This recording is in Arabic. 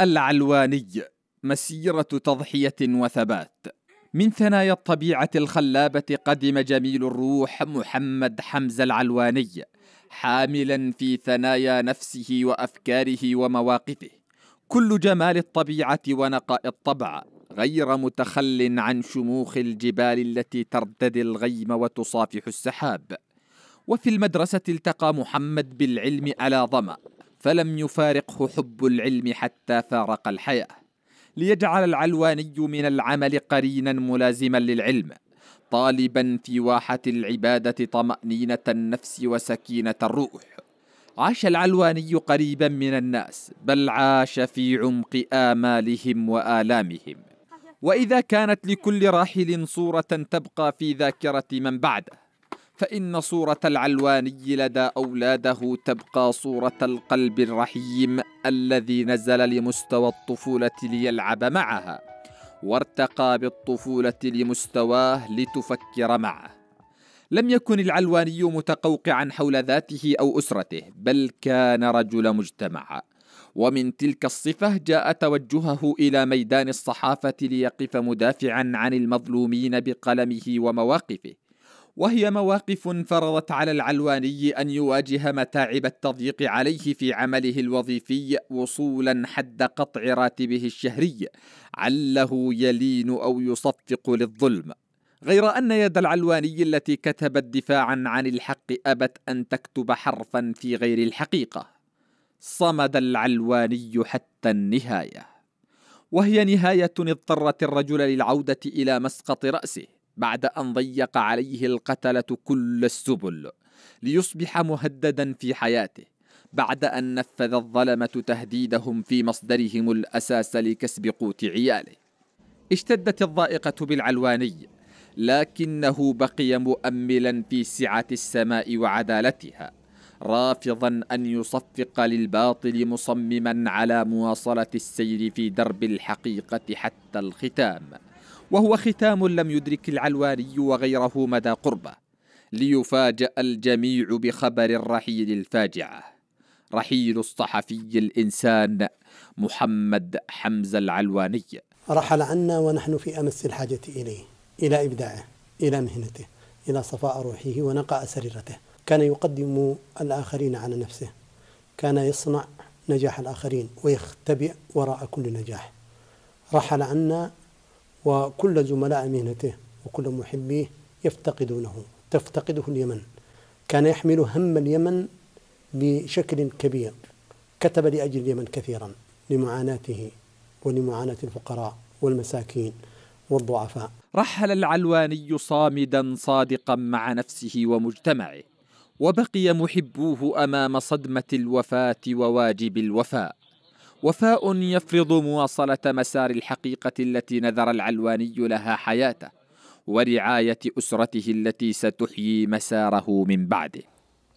العلواني مسيرة تضحية وثبات. من ثنايا الطبيعة الخلابة قدم جميل الروح محمد حمزة العلواني حاملا في ثنايا نفسه وأفكاره ومواقفه. كل جمال الطبيعة ونقاء الطبع غير متخل عن شموخ الجبال التي ترتدي الغيم وتصافح السحاب. وفي المدرسة التقى محمد بالعلم على ظمأ. فلم يفارقه حب العلم حتى فارق الحياة. ليجعل العلواني من العمل قرينا ملازما للعلم طالبا في واحة العبادة طمأنينة النفس وسكينة الروح. عاش العلواني قريبا من الناس بل عاش في عمق آمالهم وآلامهم. وإذا كانت لكل راحل صورة تبقى في ذاكرة من بعده. فإن صورة العلواني لدى أولاده تبقى صورة القلب الرحيم الذي نزل لمستوى الطفولة ليلعب معها وارتقى بالطفولة لمستواه لتفكر معه. لم يكن العلواني متقوقعا حول ذاته أو أسرته بل كان رجل مجتمع. ومن تلك الصفة جاء توجهه إلى ميدان الصحافة ليقف مدافعا عن المظلومين بقلمه ومواقفه. وهي مواقف فرضت على العلواني أن يواجه متاعب التضييق عليه في عمله الوظيفي وصولا حد قطع راتبه الشهري عله يلين أو يصفق للظلم. غير أن يد العلواني التي كتبت دفاعا عن الحق أبت أن تكتب حرفا في غير الحقيقة. صمد العلواني حتى النهاية. وهي نهاية اضطرت الرجل للعودة إلى مسقط رأسه. بعد أن ضيق عليه القتلة كل السبل ليصبح مهددا في حياته بعد أن نفذ الظلمة تهديدهم في مصدرهم الأساس لكسب قوت عياله. اشتدت الضائقة بالعلواني لكنه بقي مؤملا في سعة السماء وعدالتها رافضا أن يصفق للباطل مصمما على مواصلة السير في درب الحقيقة حتى الختام. وهو ختام لم يدرك العلواني وغيره مدى قربه ليفاجأ الجميع بخبر الرحيل الفاجعة. رحيل الصحفي الإنسان محمد حمزة العلواني. رحل عنا ونحن في أمس الحاجة إليه إلى إبداعه إلى مهنته إلى صفاء روحه ونقاء سريرته. كان يقدم الآخرين على نفسه. كان يصنع نجاح الآخرين ويختبئ وراء كل نجاح. رحل عنا وكل زملاء مهنته وكل محبيه يفتقدونه. تفتقده اليمن. كان يحمل هم اليمن بشكل كبير. كتب لأجل اليمن كثيرا لمعاناته ولمعاناة الفقراء والمساكين والضعفاء. رحل العلواني صامدا صادقا مع نفسه ومجتمعه وبقي محبوه أمام صدمة الوفاة وواجب الوفاء. وفاء يفرض مواصلة مسار الحقيقة التي نذر العلواني لها حياته ورعاية أسرته التي ستحيي مساره من بعده.